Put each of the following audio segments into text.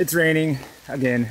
It's raining again.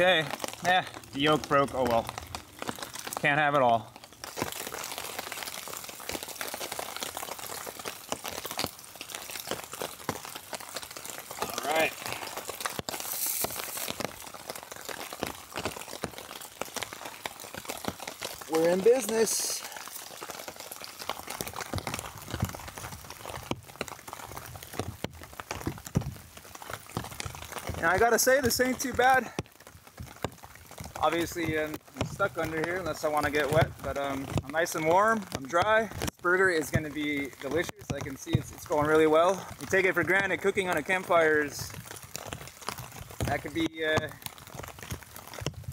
Okay, yeah, the yolk broke, oh well. Can't have it all. All right. We're in business. Now I gotta say, this ain't too bad obviously I'm stuck under here unless I want to get wet, but um, I'm nice and warm, I'm dry. This burger is going to be delicious. I can see it's, it's, going really well. You take it for granted, cooking on a campfire is, that could be uh,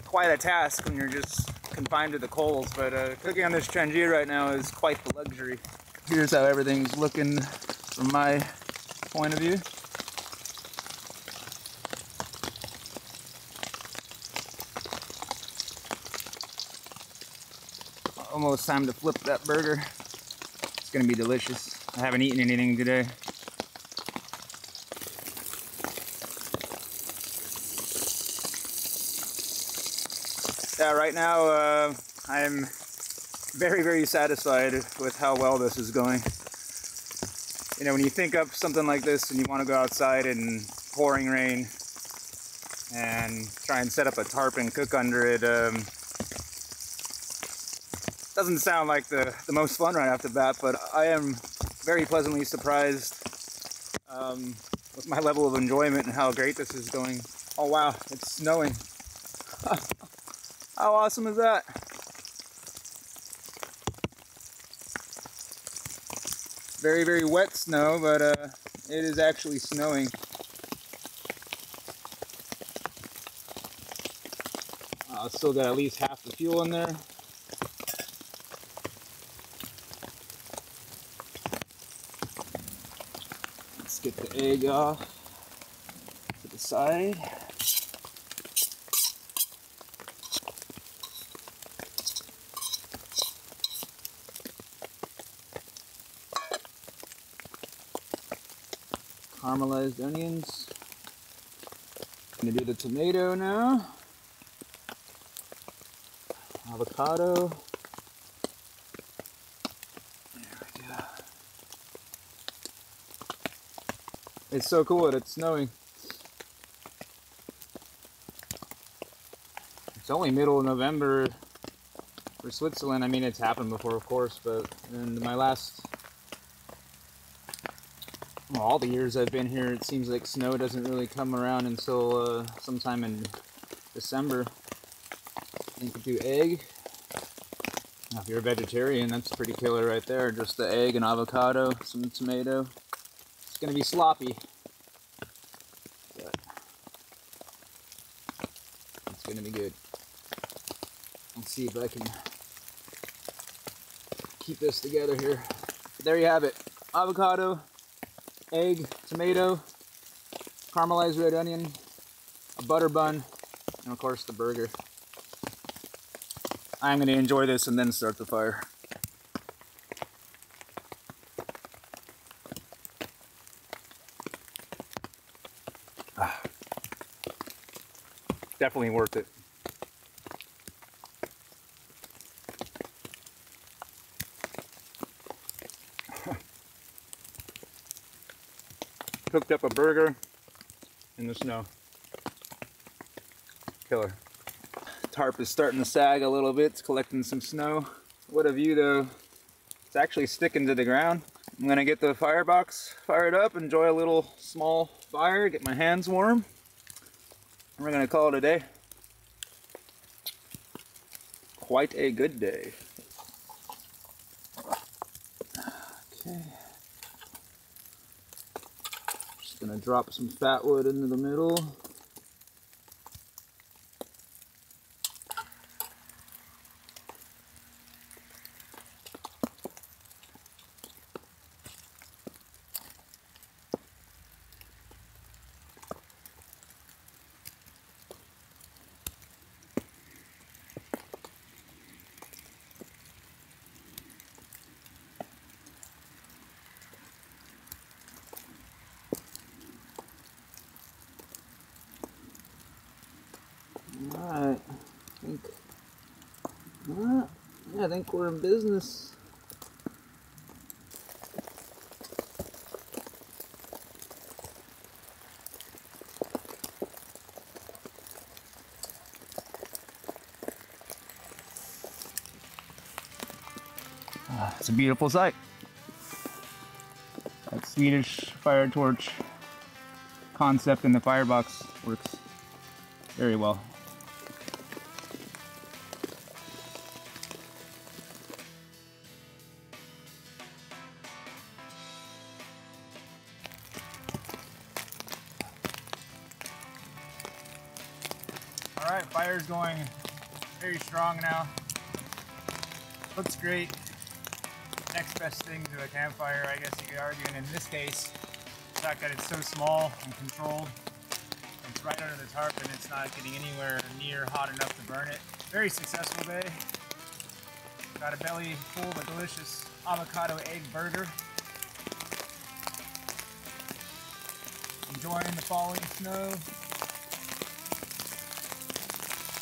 quite a task when you're just confined to the coals, but uh, cooking on this Trangia right now is quite the luxury. Here's how everything's looking from my point of view. Almost time to flip that burger. It's gonna be delicious. I haven't eaten anything today. Yeah, right now uh, I'm very, very satisfied with how well this is going. You know, when you think up something like this and you want to go outside in pouring rain and try and set up a tarp and cook under it, um, doesn't sound like the, the most fun right off the bat, but I am very pleasantly surprised um, with my level of enjoyment and how great this is going. Oh wow, it's snowing. how awesome is that? Very, very wet snow, but uh, it is actually snowing. Uh, still got at least half the fuel in there. Get the egg off to the side. caramelized onions. Gonna do the tomato now. Avocado. There we go. It's so cool that it's snowing. It's only middle of November for Switzerland. I mean, it's happened before, of course, but in my last, well, all the years I've been here, it seems like snow doesn't really come around until uh, sometime in December. You could do egg. Now, if you're a vegetarian, that's pretty killer right there. Just the egg and avocado, some tomato. It's gonna be sloppy. But it's gonna be good. Let's see if I can keep this together here. There you have it. Avocado, egg, tomato, caramelized red onion, a butter bun, and of course the burger. I'm going to enjoy this and then start the fire. Ah. Definitely worth it. Cooked up a burger in the snow. Killer. Tarp is starting to sag a little bit. It's collecting some snow. What a view though. It's actually sticking to the ground. I'm gonna get the firebox fired up, enjoy a little small fire, get my hands warm. We're gonna call it a day. Quite a good day. Okay. Just gonna drop some fat wood into the middle. Alright, I think, uh, yeah, I think we're in business. Ah, it's a beautiful sight. That Swedish fire torch concept in the firebox works very well. Fire's going very strong now. Looks great. Next best thing to a campfire, I guess you could argue, and in this case, the fact that it's so small and controlled, it's right under the tarp and it's not getting anywhere near hot enough to burn it. Very successful day. Got a belly full of a delicious avocado egg burger. Enjoying the falling snow.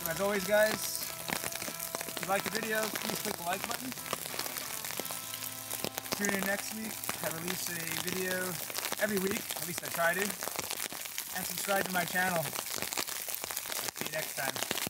So as always guys, if you like the video, please click the like button. Tune in next week. I release a video every week, at least I try to. And subscribe to my channel. See you next time.